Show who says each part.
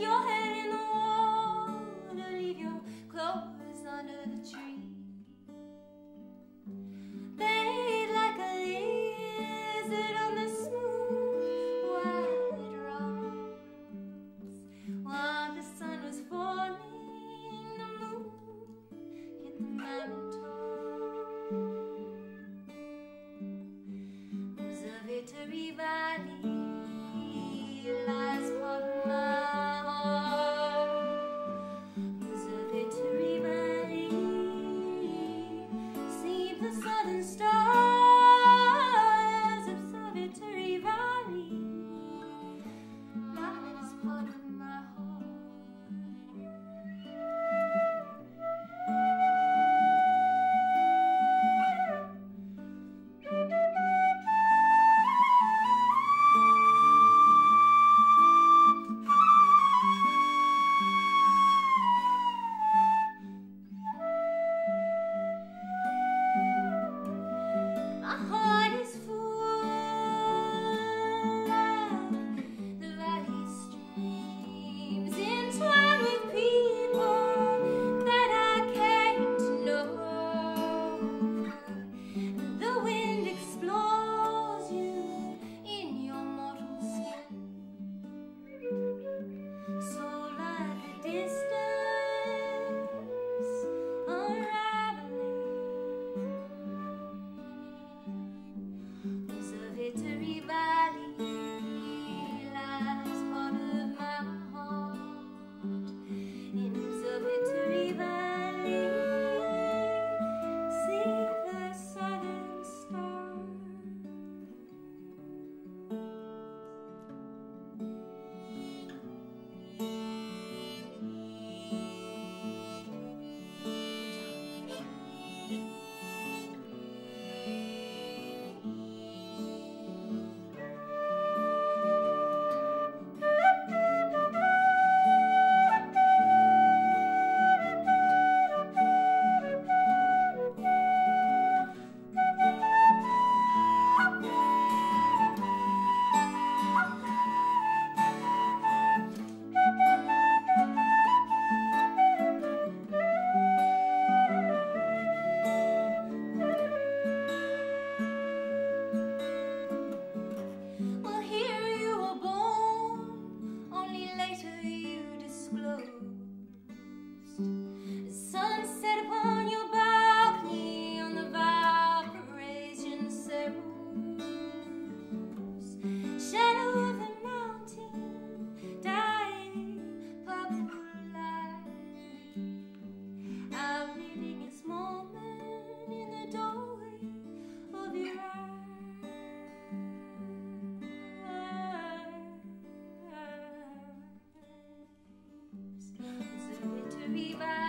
Speaker 1: your head. To revive. Sunset Viva!